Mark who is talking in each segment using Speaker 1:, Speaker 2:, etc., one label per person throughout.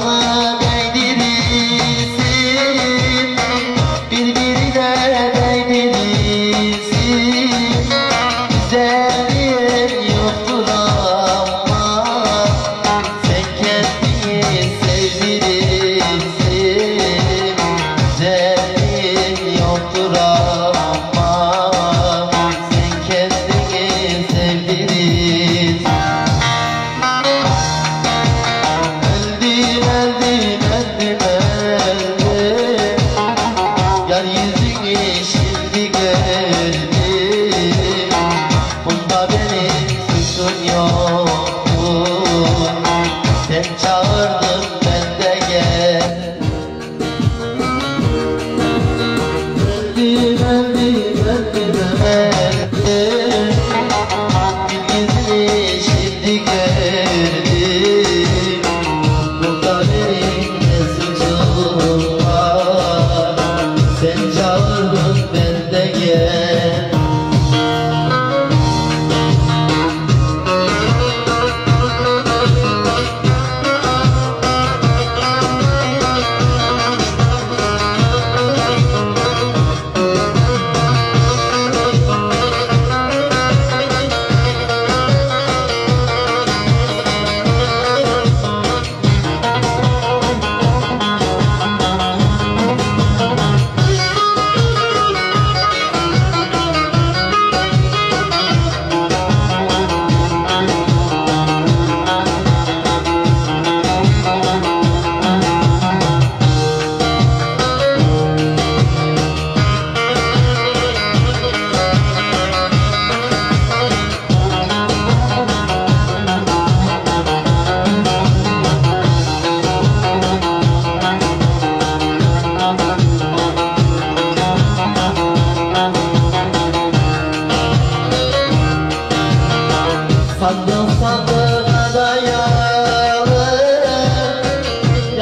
Speaker 1: amar.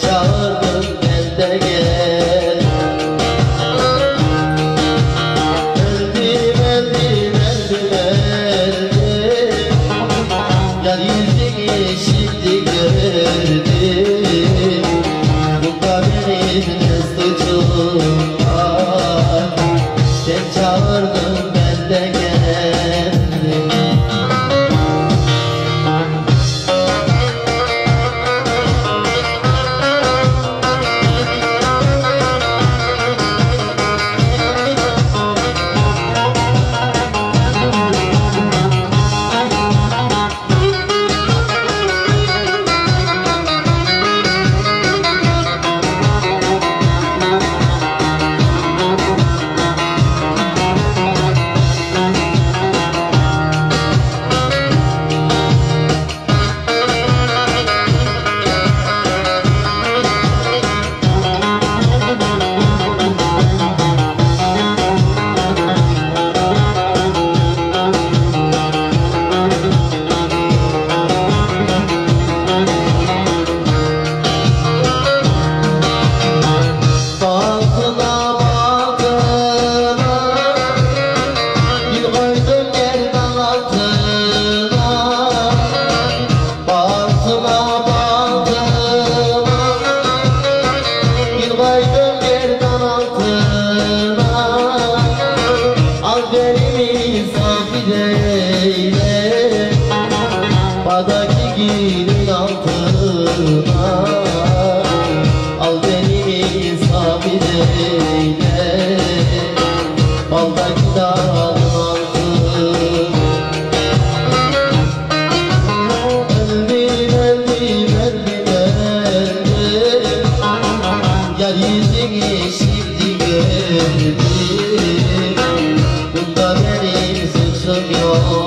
Speaker 1: çağırdın gel gel. Öldüm öldüm öldüm öldüm Yar yüzünü şimdi gördüm. Bu da benim hızlı çığlığa Sen çağırdın Aldakidan aldım Eldim, eldim, eldim, eldim Yar yüzünü şimdi gördüm Bunda yok